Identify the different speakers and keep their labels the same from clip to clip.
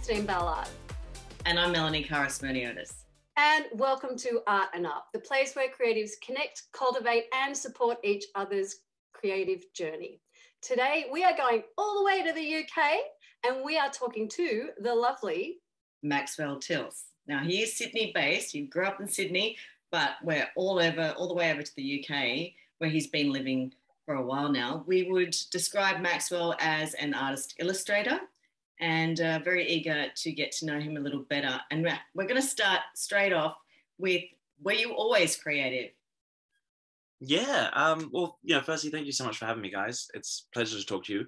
Speaker 1: Kristine Ballard.
Speaker 2: And I'm Melony Kara Smirniotis.
Speaker 1: And welcome to Art n Up, the place where creatives connect, cultivate, and support each other's creative journey. Today, we are going all the way to the UK and we are talking to the lovely
Speaker 2: Maxwell Tilse. Now, he is Sydney based, he grew up in Sydney, but we're all over, all the way over to the UK, where he's been living for a while now. We would describe Maxwell as an artist illustrator and uh, very eager to get to know him a little better. And we're going to start straight off with were you always creative?
Speaker 3: Yeah. Um, well, you know, firstly, thank you so much for having me, guys. It's pleasure to talk to you.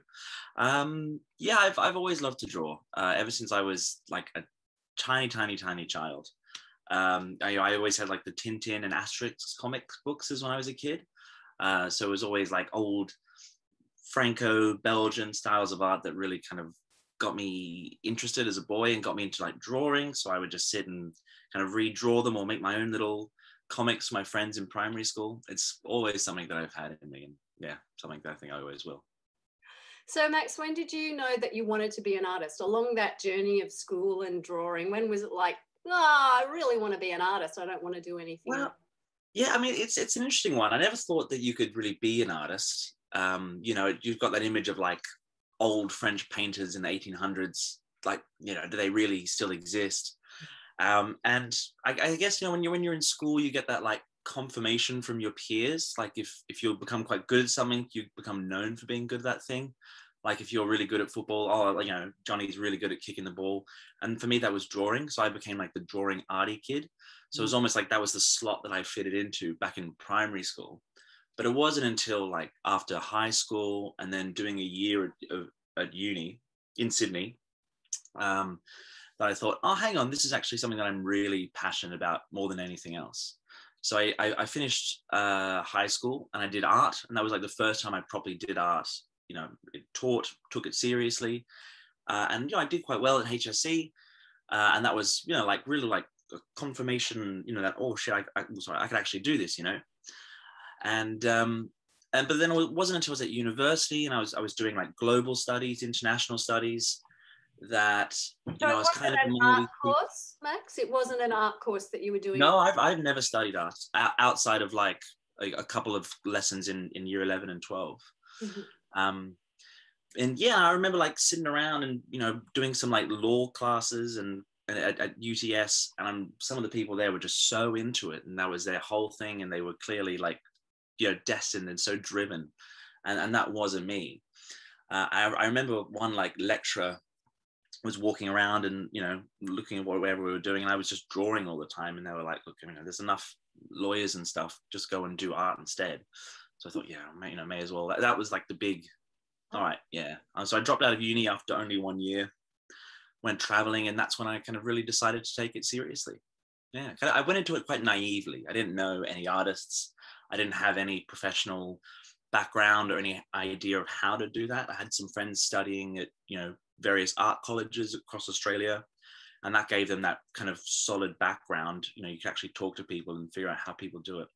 Speaker 3: Um, yeah, I've, I've always loved to draw uh, ever since I was like a tiny, tiny, tiny child. Um, I, I always had like the Tintin and Asterix comic books as when I was a kid. Uh, so it was always like old Franco-Belgian styles of art that really kind of got me interested as a boy and got me into like drawing. So I would just sit and kind of redraw them or make my own little comics for my friends in primary school. It's always something that I've had in me, and yeah, something that I think I always will.
Speaker 1: So, Max, when did you know that you wanted to be an artist? Along that journey of school and drawing, when was it like, oh, I really want to be an artist. I don't want to do anything.
Speaker 3: Well, yeah, I mean, it's it's an interesting one. I never thought that you could really be an artist. Um, you know, you've got that image of like old French painters in the 1800s. Like, you know, do they really still exist? Um, and I, I guess you know when you're when you're in school, you get that like confirmation from your peers. Like if if you become quite good at something, you become known for being good at that thing. Like if you're really good at football, oh, you know, Johnny's really good at kicking the ball. And for me, that was drawing. So I became like the drawing arty kid. So it was mm. almost like that was the slot that I fitted into back in primary school. But it wasn't until like after high school and then doing a year at, at uni in Sydney um, that I thought, oh, hang on, this is actually something that I'm really passionate about more than anything else. So I, I, I finished uh, high school and I did art, and that was like the first time I properly did art. You know, taught, took it seriously, uh, and you know, I did quite well at HSC, uh, and that was you know like really like a confirmation. You know that oh shit, I, I sorry, I could actually do this. You know, and um, and but then it wasn't until I was at university and I was I was doing like global studies, international studies, that you
Speaker 1: so
Speaker 3: know
Speaker 1: I
Speaker 3: was
Speaker 1: kind of an art course, Max. It wasn't an art course that you were doing.
Speaker 3: No, I've I've never studied art outside of like a, a couple of lessons in in year eleven and 12 mm-hmm. Um, and yeah, I remember like sitting around and you know doing some like law classes and at, at, UTS, and I'm, some of the people there were just so into it, and that was their whole thing, and they were clearly like you know destined and so driven. And and that wasn't me. Uh, I, I remember one like lecturer was walking around and you know looking at whatever we were doing and i was just drawing all the time and they were like look you know there's enough lawyers and stuff. Just go and do art instead. So i thought yeah may, you know may as well. That, that was like the big all right yeah. Um, so i dropped out of uni after only one year went traveling and that's when i kind of really decided to take it seriously. Yeah i went into it quite naively. I didn't know any artists I didn't have any professional background or any idea of how to do that. I had some friends studying at, you know, various art colleges across Australia. And that gave them that kind of solid background. You know, you can actually talk to people and figure out how people do it.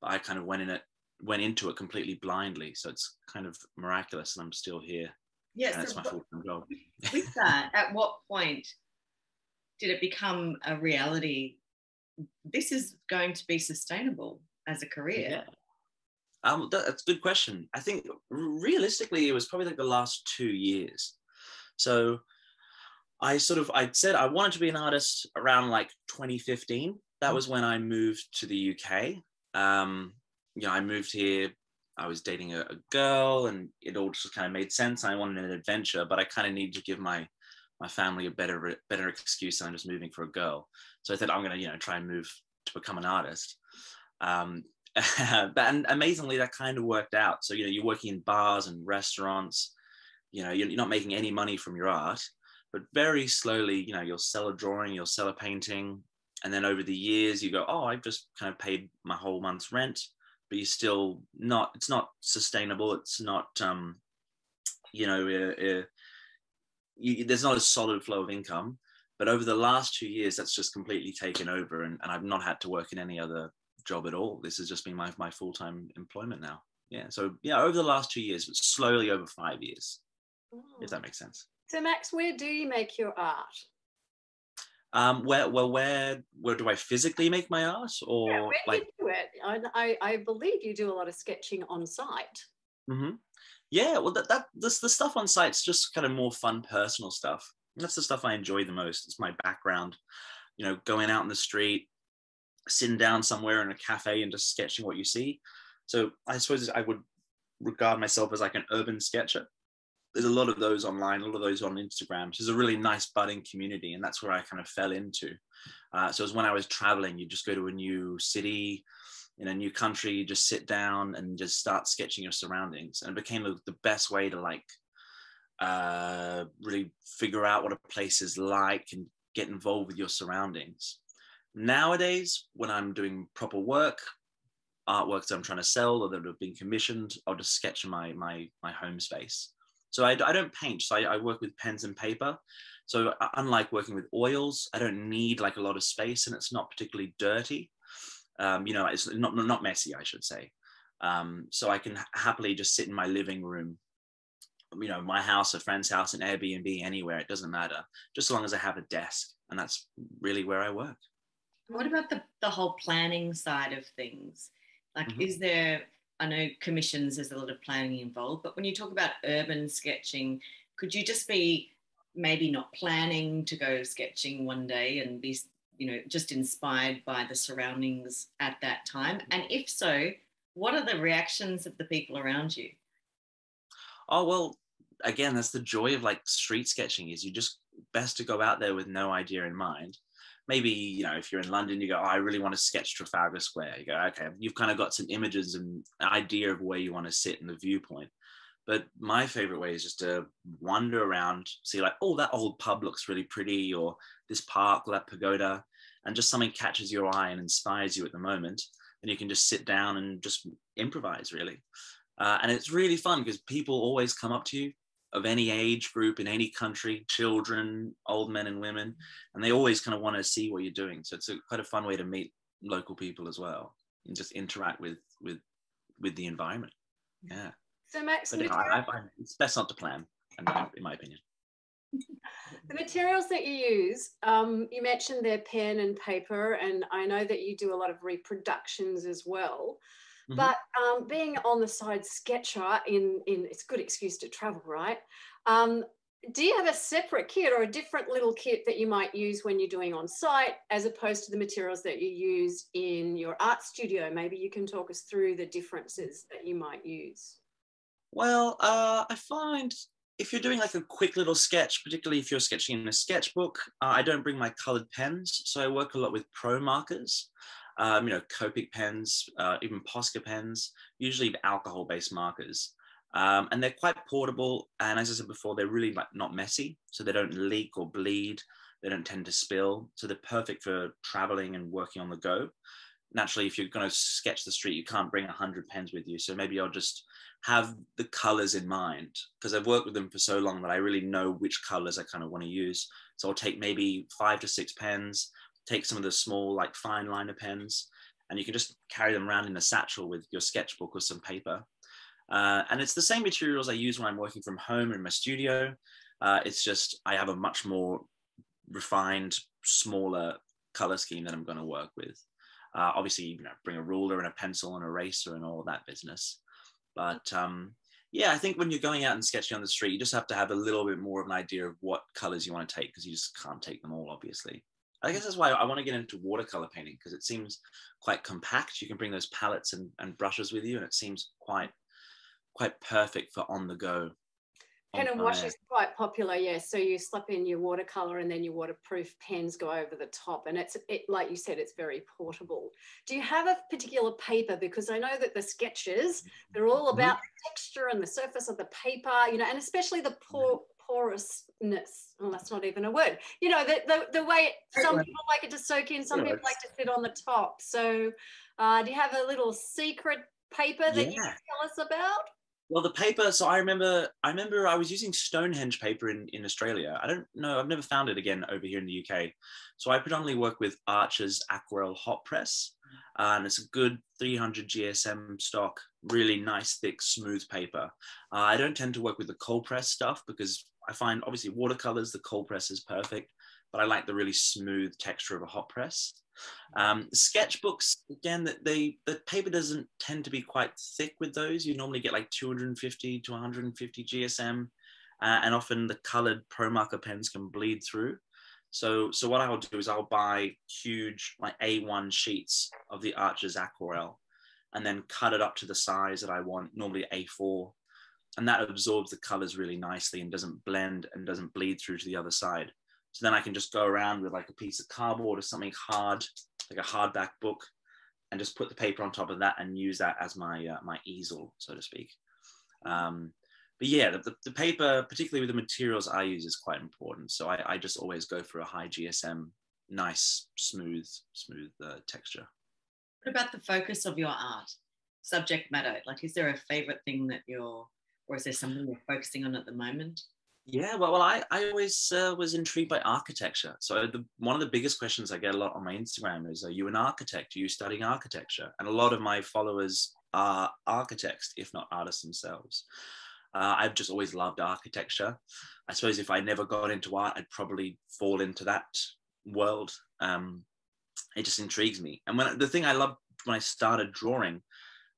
Speaker 3: But I kind of went in it, went into it completely blindly. So it's kind of miraculous and I'm still here.
Speaker 2: Yes,
Speaker 3: yeah, that's my full-time job.
Speaker 2: with that, at what point did it become a reality? This is going to be sustainable as a career?
Speaker 3: Yeah. Um, that's a good question. I think realistically, it was probably like the last two years. So I sort of I said I wanted to be an artist around like 2015. That was when I moved to the UK. Um, you know, I moved here. I was dating a, a girl, and it all just kind of made sense. I wanted an adventure, but I kind of needed to give my my family a better better excuse than just moving for a girl. So I said I'm going to you know try and move to become an artist. Um, but and amazingly, that kind of worked out. So you know, you're working in bars and restaurants. You know, you're, not making any money from your art, but very slowly, you know, you'll sell a drawing, you'll sell a painting, and then over the years, you go, oh, I've just kind of paid my whole month's rent, but you're still not. It's not sustainable. It's not. Um, you know, uh, uh, you, there's not a solid flow of income. But over the last two years, that's just completely taken over, and, and I've not had to work in any other job at all. This has just been my, my full time employment now. Yeah. So, yeah, over the last two years, but slowly over five years, oh. if that makes sense.
Speaker 1: So, Max, where do you make your art?
Speaker 3: Um, where, well, where, where do I physically make my art, or
Speaker 1: yeah, where
Speaker 3: like?
Speaker 1: do you do it? I, I, I believe you do a lot of sketching on site.
Speaker 3: Mm-hmm. Yeah, well, that that this, the stuff on site's just kind of more fun, personal stuff. That's the stuff I enjoy the most. It's my background, you know, going out in the street, sitting down somewhere in a cafe and just sketching what you see. So I suppose I would regard myself as like an urban sketcher there's a lot of those online, a lot of those on Instagram. So there's a really nice budding community, and that's where I kind of fell into. Uh, so it was when I was traveling, you just go to a new city, in a new country, you just sit down and just start sketching your surroundings, and it became the, the best way to like uh, really figure out what a place is like and get involved with your surroundings. Nowadays, when I'm doing proper work, artworks that I'm trying to sell or that have been commissioned, I'll just sketch my my my home space. So I, I don't paint, so I, I, work with pens and paper. So uh, unlike working with oils, I don't need like a lot of space and it's not particularly dirty. Um, you know, it's not, not messy, I should say. Um, so I can happily just sit in my living room, you know, my house, a friend's house, an Airbnb, anywhere, it doesn't matter, just as long as I have a desk. And that's really where I work.
Speaker 2: What about the, the whole planning side of things? Like, mm-hmm. is there I know commissions, there's a lot of planning involved, but when you talk about urban sketching, could you just be maybe not planning to go sketching one day and be, you know, just inspired by the surroundings at that time? And if so, what are the reactions of the people around you?
Speaker 3: Oh, well, again, that's the joy of like street sketching is you just best to go out there with no idea in mind maybe you know if you're in london you go oh, i really want to sketch trafalgar square. You go okay you've kind of got some images and idea of where you want to sit in the viewpoint. But my favorite way is just to wander around see like oh that old pub looks really pretty or this park that pagoda and just something catches your eye and inspires you at the moment and you can just sit down and just improvise really. Uh, and it's really fun because people always come up to you of any age group in any country, children, old men and women, and they always kind of want to see what you're doing. So it's a, quite a fun way to meet local people as well and just interact with with with the environment. Yeah.
Speaker 1: So Max,
Speaker 3: but, I, I it's best not to plan, in my opinion.
Speaker 1: the materials that you use, um, you mentioned they're pen and paper, and I know that you do a lot of reproductions as well. Mm-hmm. But um, being on the side sketcher in, in it's a good excuse to travel, right? Um, do you have a separate kit or a different little kit that you might use when you're doing on site as opposed to the materials that you use in your art studio? Maybe you can talk us through the differences that you might use.
Speaker 3: Well, uh, I find if you're doing like a quick little sketch, particularly if you're sketching in a sketchbook, uh, I don't bring my colored pens. So I work a lot with pro markers um, you know, Copic pens, uh, even Posca pens, usually alcohol-based markers. Um, and they're quite portable. And as I said before, they're really like not messy, so they don't leak or bleed. They don't tend to spill, so they're perfect for traveling and working on the go. Naturally, if you're going to sketch the street, you can't bring hundred pens with you. So maybe I'll just have the colors in mind because I've worked with them for so long that I really know which colors I kind of want to use. So I'll take maybe five to six pens, take some of the small like fine liner pens and you can just carry them around in a satchel with your sketchbook or some paper. Uh, and it's the same materials I use when I'm working from home in my studio. Uh, it's just I have a much more refined, smaller color scheme that I'm going to work with. Uh, obviously, you know, bring a ruler and a pencil and eraser and all that business. But um, yeah, I think when you're going out and sketching on the street, you just have to have a little bit more of an idea of what colors you want to take because you just can't take them all, obviously. I guess that's why I want to get into watercolor painting because it seems quite compact. You can bring those palettes and, and brushes with you, and it seems quite quite perfect for on the go.
Speaker 1: Pen and wash is quite popular, yes. So you slip in your watercolor and then your waterproof pens go over the top. And it's it like you said, it's very portable. Do you have a particular paper? Because I know that the sketches, they're all mm-hmm. about mm-hmm. the texture and the surface of the paper, you know, and especially the poor porousness. Oh, that's not even a word. You know, the, the, the way it, some people like it to soak in, some people like to sit on the top. So, uh, do you have a little secret paper that yeah. you can tell us about?
Speaker 3: Well, the paper. So I remember, I remember I was using Stonehenge paper in, in Australia. I don't know. I've never found it again over here in the UK. So I predominantly work with Arches Aquarelle Hot Press, uh, and it's a good 300 GSM stock, really nice, thick, smooth paper. Uh, I don't tend to work with the cold press stuff because I find obviously watercolors, the cold press is perfect, but I like the really smooth texture of a hot press. Um, sketchbooks, again, that they the paper doesn't tend to be quite thick with those. You normally get like 250 to 150 GSM, uh, and often the colored pro marker pens can bleed through. So, so what I'll do is I'll buy huge like A1 sheets of the Arches Aquarelle, and then cut it up to the size that I want, normally A4, and that absorbs the colors really nicely and doesn't blend and doesn't bleed through to the other side. So then I can just go around with like a piece of cardboard or something hard, like a hardback book, and just put the paper on top of that and use that as my uh, my easel, so to speak. Um, but yeah, the, the, paper, particularly with the materials I use, is quite important. So I, I just always go for a high GSM, nice, smooth, smooth uh, texture.
Speaker 2: What about the focus of your art, subject matter? Like, is there a favorite thing that you're, or is there something you're focusing on at the moment?
Speaker 3: Yeah, well, well I, I always uh, was intrigued by architecture. So the, one of the biggest questions I get a lot on my Instagram is, are you an architect? Are you studying architecture? And a lot of my followers are architects, if not artists themselves. Uh, I've just always loved architecture. I suppose if I never got into art, I'd probably fall into that world. Um, it just intrigues me. And when the thing I loved when I started drawing,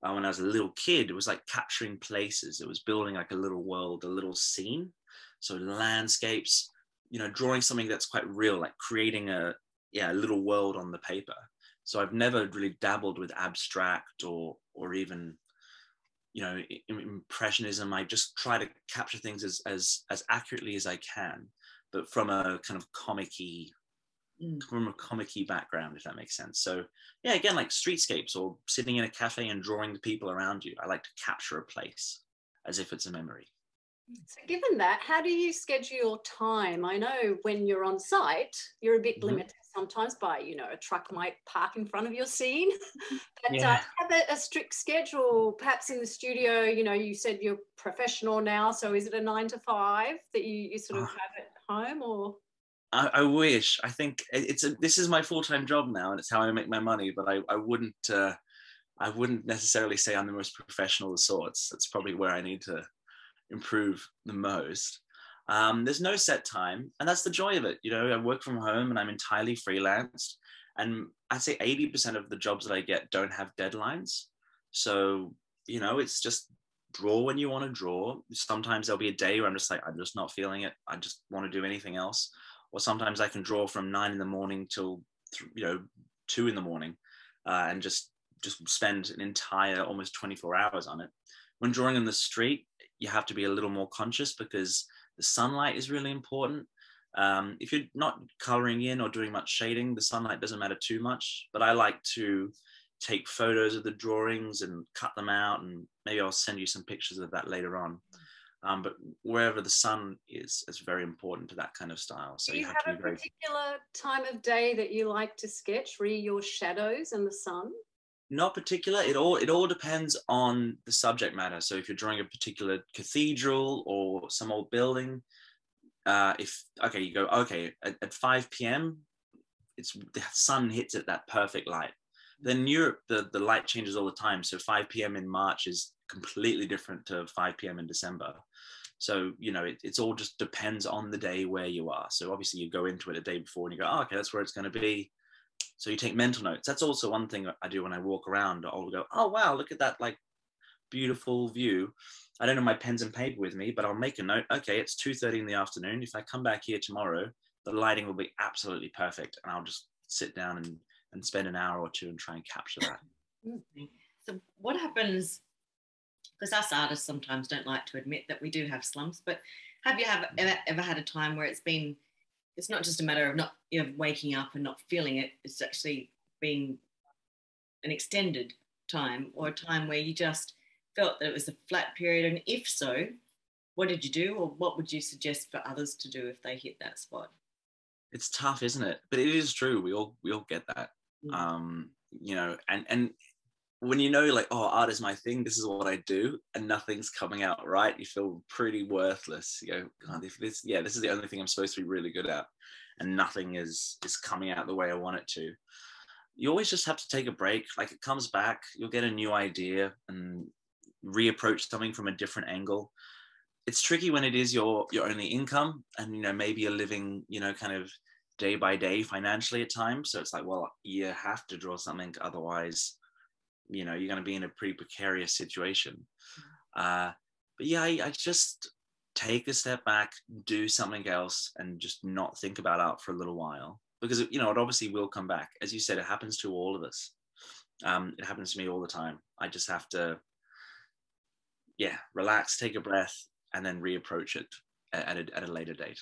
Speaker 3: uh, when I was a little kid, it was like capturing places. It was building like a little world, a little scene. So landscapes you know drawing something that's quite real like creating a yeah a little world on the paper. So i've never really dabbled with abstract or or even you know impressionism. I just try to capture things as as as accurately as i can but from a kind of comicky mm. from a comicky background if that makes sense so yeah again like streetscapes or sitting in a cafe and drawing the people around you i like to capture a place as if it's a memory
Speaker 1: so, given that, how do you schedule your time? I know when you're on site, you're a bit mm-hmm. limited sometimes by, you know, a truck might park in front of your scene. but uh, yeah. uh, have a, a, strict schedule, perhaps in the studio. You know, you said you're professional now, so is it a nine to five that you, you sort of oh. have at home, or?
Speaker 3: I, I, wish. I think it's a, this is my full time job now, and it's how I make my money. But I, I wouldn't. Uh, I wouldn't necessarily say I'm the most professional of sorts. That's probably where I need to improve the most. Um, there's no set time, and that's the joy of it. You know, I work from home and I'm entirely freelanced, and I'd say 80% of the jobs that I get don't have deadlines. So, you know, it's just draw when you want to draw. Sometimes there'll be a day where I'm just like, I'm just not feeling it. I just want to do anything else. Or sometimes I can draw from nine in the morning till, you know, two in the morning, uh, and just just spend an entire almost 24 hours on it. When drawing in the street, you have to be a little more conscious because the sunlight is really important. Um, if you're not coloring in or doing much shading, the sunlight doesn't matter too much. But I like to take photos of the drawings and cut them out, and maybe I'll send you some pictures of that later on. Um, but wherever the sun is, is very important to that kind of style. So
Speaker 1: Do
Speaker 3: you,
Speaker 1: you have,
Speaker 3: have
Speaker 1: a particular time of day that you like to sketch, re your shadows and the sun?
Speaker 3: not particular it all it all depends on the subject matter so if you're drawing a particular cathedral or some old building uh if okay you go okay at, at 5 p.m it's the sun hits at that perfect light then europe the, the light changes all the time so 5 p.m in march is completely different to 5 p.m in december so you know it, it's all just depends on the day where you are so obviously you go into it a day before and you go oh, okay that's where it's going to be so you take mental notes. That's also one thing I do when I walk around. I'll go, oh wow, look at that like beautiful view. I don't have my pens and paper with me, but I'll make a note. Okay, it's 2:30 in the afternoon. If I come back here tomorrow, the lighting will be absolutely perfect. And I'll just sit down and, and spend an hour or two and try and capture that.
Speaker 2: So what happens? Because us artists sometimes don't like to admit that we do have slumps, but have you have ever, ever had a time where it's been it's not just a matter of not you know waking up and not feeling it it's actually been an extended time or a time where you just felt that it was a flat period and if so what did you do or what would you suggest for others to do if they hit that spot
Speaker 3: it's tough isn't it but it is true we all we all get that. Um you know and and when you know like oh art is my thing this is what i do and nothing's coming out right you feel pretty worthless. You go god if this yeah this is the only thing i'm supposed to be really good at and nothing is is coming out the way i want it to. You always just have to take a break. Like it comes back you'll get a new idea and reapproach something from a different angle. It's tricky when it is your your only income and you know maybe you're living you know kind of day by day financially at times. So it's like well you have to draw something otherwise you know you're going to be in a pretty precarious situation. Uh, but yeah I, I just take a step back do something else and just not think about art for a little while. Because you know it obviously will come back. As you said it happens to all of us. Um, it happens to me all the time. I just have to yeah relax take a breath and then reapproach it at a, at a later date.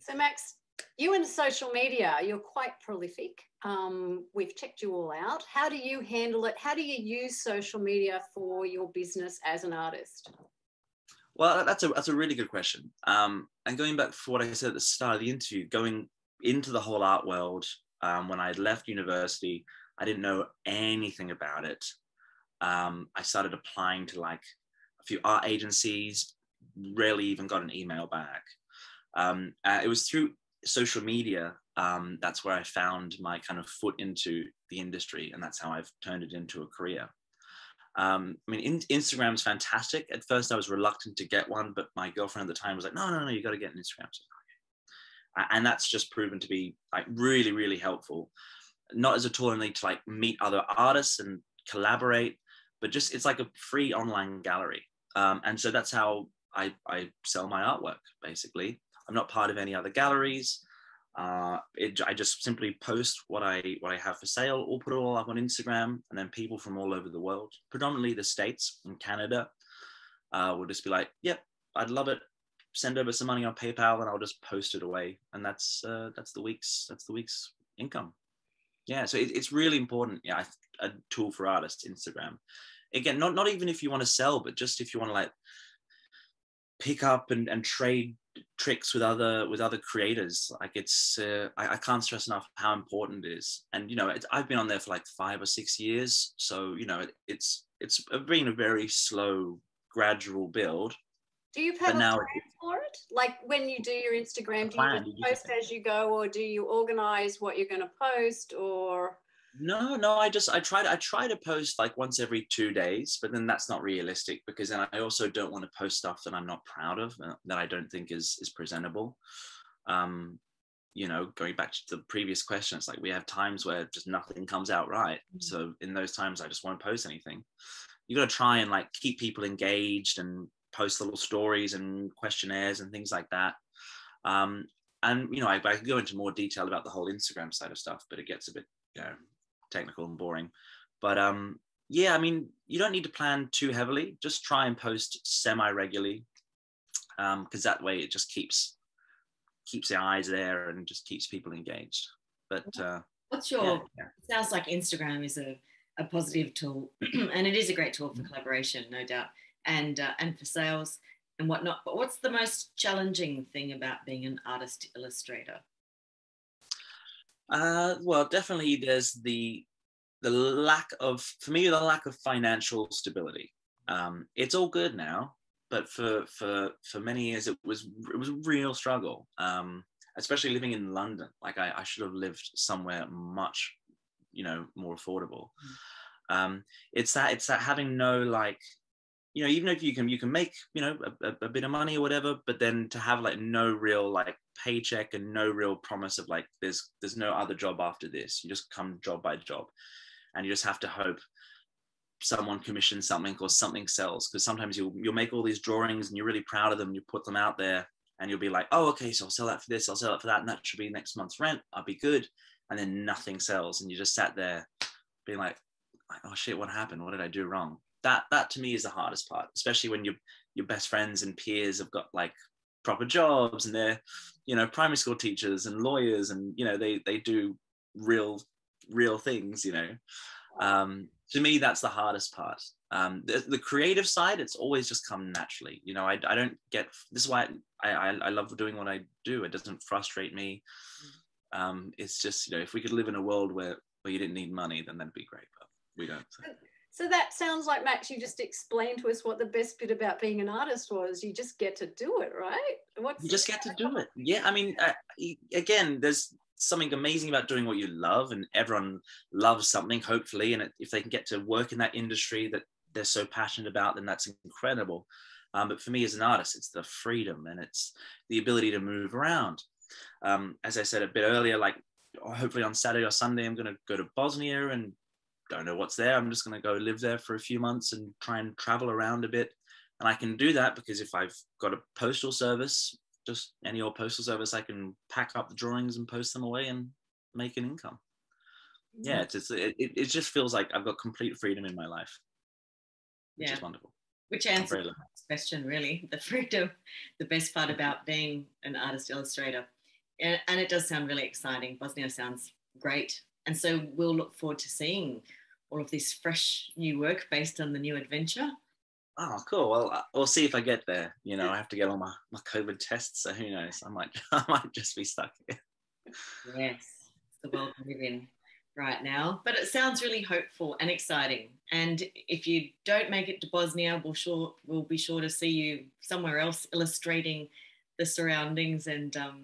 Speaker 1: So, Max, you and social media, you're quite prolific. Um, we've checked you all out. How do you handle it? How do you use social media for your business as an artist?
Speaker 3: Well, that's a that's a really good question. Um, and going back for what I said at the start of the interview, going into the whole art world um, when I had left university, I didn't know anything about it. Um, I started applying to like a few art agencies, rarely even got an email back. Um, uh, it was through social media um, that's where I found my kind of foot into the industry, and that's how I've turned it into a career. Um, I mean, in, Instagram's fantastic. At first, I was reluctant to get one, but my girlfriend at the time was like, "No, no, no, you got to get an Instagram." So. And that's just proven to be like really, really helpful. Not as a tool only to like meet other artists and collaborate, but just it's like a free online gallery. Um, and so that's how I, I sell my artwork basically. I'm not part of any other galleries. Uh, it, I just simply post what I what I have for sale, or put it all up on Instagram, and then people from all over the world, predominantly the states and Canada, uh, will just be like, "Yep, I'd love it. Send over some money on PayPal, and I'll just post it away." And that's uh, that's the week's that's the week's income. Yeah, so it, it's really important. Yeah, a tool for artists, Instagram. Again, not not even if you want to sell, but just if you want to like pick up and, and trade tricks with other with other creators. Like it's uh, I, I, can't stress enough how important it is. And you know it, i've been on there for like five or six years. So you know it, it's it's been a very slow gradual build.
Speaker 1: Do you have a now plan for it? Like when you do your instagram do you just post as you go or do you organize what you're going to post or
Speaker 3: no, no, I just I try to I try to post like once every two days, but then that's not realistic because then I also don't want to post stuff that I'm not proud of uh, that I don't think is is presentable. Um, you know, going back to the previous question, it's like we have times where just nothing comes out right. Mm-hmm. So in those times, I just won't post anything. You got to try and like keep people engaged and post little stories and questionnaires and things like that. Um, and you know, I, I could go into more detail about the whole Instagram side of stuff, but it gets a bit you know technical and boring. But um, yeah, I mean, you don't need to plan too heavily. Just try and post semi regularly, because um, that way it just keeps keeps the eyes there and just keeps people engaged. But uh,
Speaker 2: what's your? Yeah, yeah. Sounds like Instagram is a, a positive tool, and it is a great tool for mm-hmm. collaboration, no doubt, and uh, and for sales and whatnot. But what's the most challenging thing about being an artist illustrator?
Speaker 3: Uh, well, definitely there's the the lack of for me the lack of financial stability. Um, it's all good now, but for for for many years it was it was a real struggle. Um, especially living in London, like I, I should have lived somewhere much, you know, more affordable. Mm. Um, it's that it's that having no like you know even if you can you can make you know a, a, bit of money or whatever but then to have like no real like paycheck and no real promise of like there's there's no other job after this. You just come job by job. And you just have to hope someone commissions something or something sells because sometimes you'll you'll make all these drawings and you're really proud of them. You put them out there and you'll be like oh okay so i'll sell that for this i'll sell it for that and that should be next month's rent. I'll be good. And then nothing sells. And you just sat there being like oh shit what happened? What did i do wrong that that to me is the hardest part especially when your your best friends and peers have got like proper jobs and they're you know primary school teachers and lawyers and you know they they do real real things you know. Um to me that's the hardest part. Um the, the creative side it's always just come naturally you know. I, I don't get this is why I, I i love doing what i do. It doesn't frustrate me. Um it's just you know if we could live in a world where where you didn't need money then that'd be great but we don't so.
Speaker 1: So that sounds like Max, you just explained to us what the best bit about being an artist was. You just get to do it, right?
Speaker 3: What's you just get to do it. Yeah, I mean, uh, again, there's something amazing about doing what you love, and everyone loves something. Hopefully, and if they can get to work in that industry that they're so passionate about, then that's incredible. Um, but for me as an artist, it's the freedom and it's the ability to move around. Um, as I said a bit earlier, like hopefully on Saturday or Sunday, I'm going to go to Bosnia and don't know what's there. I'm just going to go live there for a few months and try and travel around a bit. And I can do that because if I've got a postal service, just any old postal service, I can pack up the drawings and post them away and make an income. Mm-hmm. Yeah, it's, it's it, it just feels like I've got complete freedom in my life, which
Speaker 2: Yeah.
Speaker 3: is wonderful.
Speaker 2: Which answers the question, really. The freedom, the best part mm-hmm. about being an artist illustrator. And, and it does sound really exciting. Bosnia sounds great. And so we'll look forward to seeing all of this fresh new work based on the new adventure.
Speaker 3: Oh, cool. Well, I- we'll see if I get there. You know, I have to get all my, my COVID tests, so who knows? I might I might just be stuck here.
Speaker 2: Yes, the world we live in right now. But it sounds really hopeful and exciting. And if you don't make it to Bosnia, we'll sure we'll be sure to see you somewhere else illustrating the surroundings and um,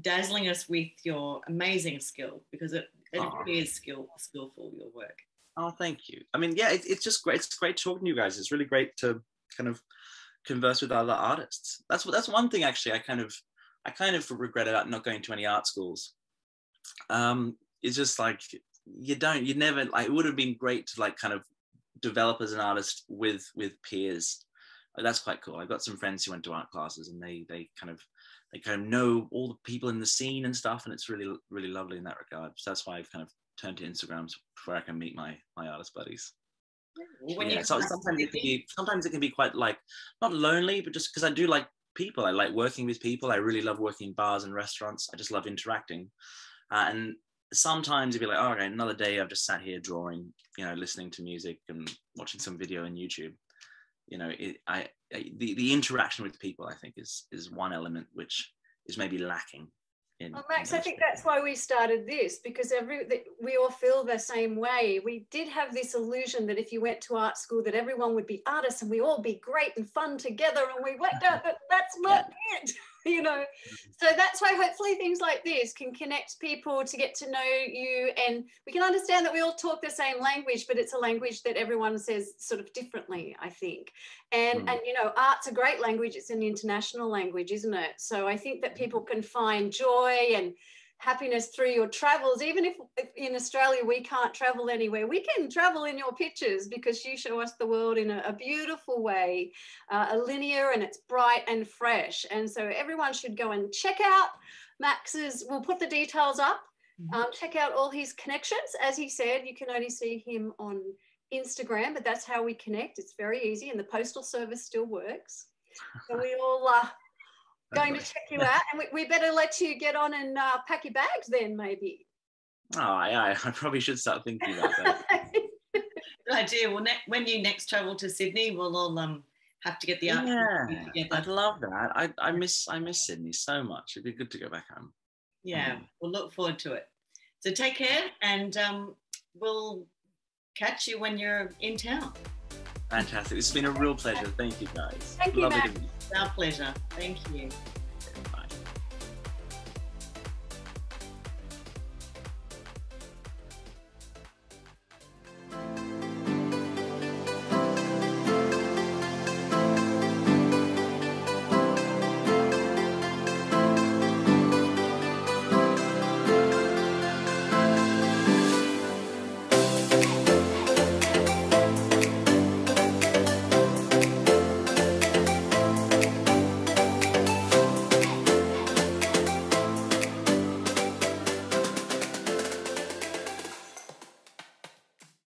Speaker 2: dazzling us with your amazing skill because it, it really is skill skillful your work.
Speaker 3: Oh, thank you. I mean, yeah, it, it's just great. It's great talking to you guys. It's really great to kind of converse with other artists. That's what that's one thing actually. I kind of I kind of regret about not going to any art schools. Um, it's just like you don't, you never like. It would have been great to like kind of develop as an artist with with peers. That's quite cool. I've got some friends who went to art classes, and they they kind of they kind of know all the people in the scene and stuff, and it's really really lovely in that regard. So that's why I've kind of turned to Instagrams where I can meet my my artist buddies.
Speaker 2: When
Speaker 3: yeah,
Speaker 2: you
Speaker 3: so sometimes it can be sometimes it can be quite like not lonely, but just because I do like people. I like working with people. I really love working in bars and restaurants. I just love interacting. Uh, and sometimes you'd be like, oh, okay, another day I've just sat here drawing, you know, listening to music and watching some video on YouTube. You know, it, I, I the, the interaction with people I think is is one element which is maybe lacking. In,
Speaker 1: Well, Max, I think that's why we started this because every we all feel the same way. We did have this illusion that if you went to art school, that everyone would be artists and we all be great and fun together, and we worked out that that's not it. You know, so that's why hopefully things like this can connect people to get to know you, and we can understand that we all talk the same language, but it's a language that everyone says sort of differently. I think, and
Speaker 3: Mm.
Speaker 1: and you know, art's a great language. It's an international language, isn't it? So I think that people can find joy and happiness through your travels. Even if, if in australia we can't travel anywhere we can travel in your pictures because you show us the world in a, a beautiful way uh, a linear and it's bright and fresh. And so everyone should go and check out max's we'll put the details up.
Speaker 2: Mhm.
Speaker 1: um, check out all his connections. As he said you can only see him on instagram but that's how we connect. It's very easy and the postal service still works. So we all uh, going to check you out, and we, we better let you get on and uh, pack your bags then, maybe.
Speaker 3: Oh, yeah, I probably should start thinking about that.
Speaker 2: Good idea. Well, ne- when you next travel to Sydney, we'll all um have to get the art
Speaker 3: yeah,
Speaker 2: together.
Speaker 3: I'd love that. I, I miss I miss Sydney so much. It'd be good to go back home.
Speaker 2: Yeah,
Speaker 3: Mm.
Speaker 2: we'll look forward to it. So take care, and um, we'll catch you when you're in town.
Speaker 3: Fantastic. It's been a real pleasure. Thank you guys.
Speaker 1: Thank you,
Speaker 3: Lovely
Speaker 1: Matt.
Speaker 3: to meet you.
Speaker 2: It's our pleasure. Thank you.